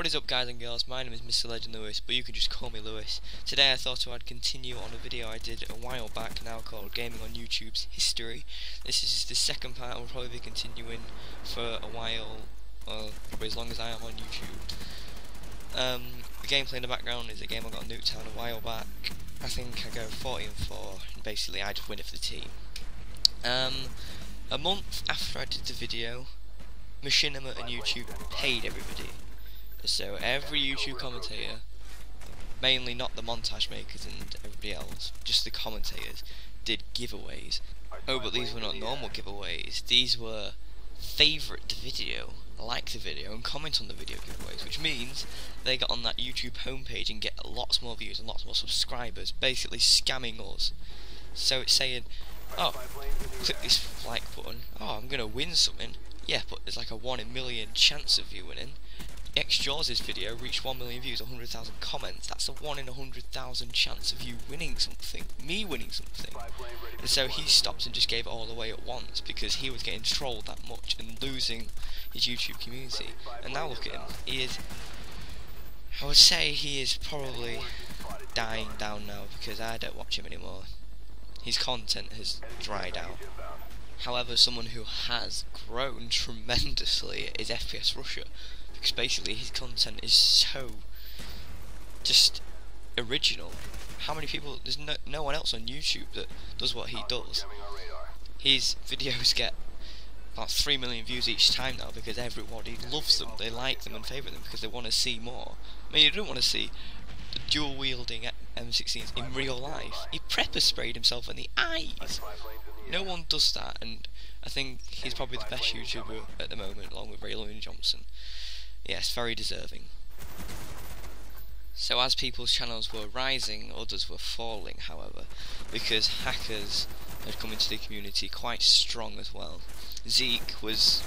What is up guys and girls, my name is Mr. Legend Lewis, but you can just call me Lewis. Today I thought I'd continue on a video I did a while back now called Gaming on YouTube's History. This is the second part, we'll probably be continuing for a while, well, probably as long as I am on YouTube. Um, the gameplay in the background is a game I got on Nuketown a while back. I think I go 40 and 4, and basically I just win it for the team. Um, a month after I did the video, Machinima and YouTube paid everybody. So every YouTube commentator, mainly not the montage makers and everybody else, just the commentators, did giveaways. Oh, but these were not normal giveaways. These were favourite the video, like the video, and comment on the video giveaways, which means they get on that YouTube homepage and get lots more views and lots more subscribers, basically scamming us. So it's saying, oh, click this like button, oh, I'm going to win something. Yeah, but there's like a 1 in million chance of you winning. XJawz' video reached 1 million views, 100,000 comments. That's a 1 in 100,000 chance of you winning something, me winning something. And so he stopped and just gave it all away at once because he was getting trolled that much and losing his YouTube community. And now look at him. He is. I would say he is probably dying down now because I don't watch him anymore. His content has dried out. However, someone who has grown tremendously is FPS Russia because basically his content is so just original. How many people? There's no no one else on YouTube that does what he does. His videos get about three million views each time now because everybody loves them. They like them and favour them because they want to see more. I mean, you don't want to see the dual wielding M16s in real life. He prepper sprayed himself in the eyes. No one does that, and I think he's probably the best YouTuber at the moment, along with Ray William Johnson. Yes, very deserving. So as people's channels were rising, others were falling, however, because hackers had come into the community quite strong as well. Zeke was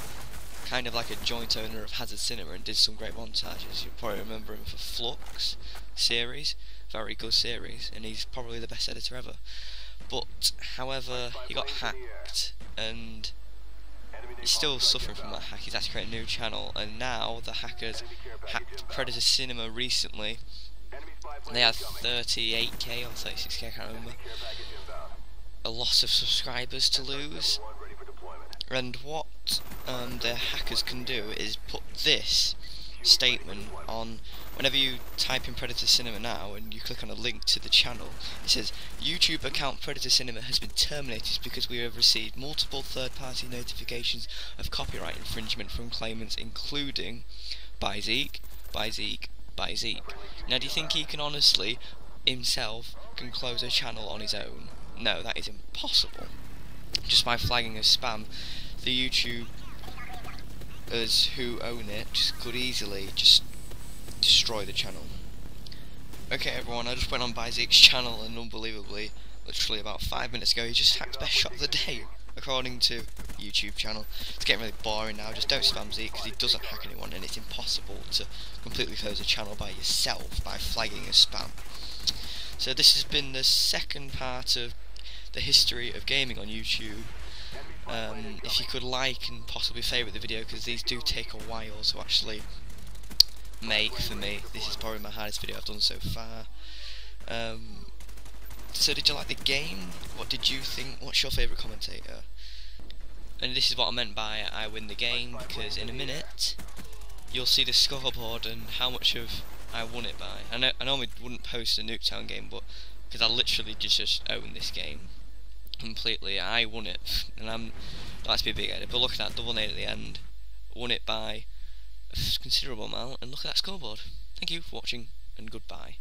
kind of like a joint owner of Hazard Cinema and did some great montages. You probably remember him for Flux series, very good series, and he's probably the best editor ever. But, however, he got hacked, and He's still suffering from that hack. He's had to create a new channel, and now the hackers hacked Predator Cinema recently. They had 38k or 36k, I can't remember. A lot of subscribers to lose. And what um, the hackers can do is put this statement on whenever you type in Predator Cinema now and you click on a link to the channel it says YouTube account Predator Cinema has been terminated because we have received multiple third-party notifications of copyright infringement from claimants including by Zeke, by Zeke, by Zeke. Now do you think he can honestly himself can close a channel on his own? No, that is impossible. Just by flagging as spam, the YouTube us who own it could easily just destroy the channel. Okay everyone, I just went on Zeke's channel and unbelievably, literally about five minutes ago, he just hacked best shot of the day, according to YouTube channel. It's getting really boring now, just don't spam Zeke because he doesn't hack anyone and it's impossible to completely close a channel by yourself by flagging as spam. So this has been the second part of the history of gaming on YouTube. Um, if you could like and possibly favourite the video because these do take a while to actually make for me. This is probably my hardest video I've done so far. Um, so did you like the game? What did you think? What's your favourite commentator? And this is what I meant by I win the game because in a minute you'll see the scoreboard and how much of I won it by. I, know, I normally wouldn't post a Nuketown game but because I literally just, just own this game completely. I won it, and I'm that's to be a big edit. But look at that double nade at the end. Won it by a considerable amount, and look at that scoreboard. Thank you for watching, and goodbye.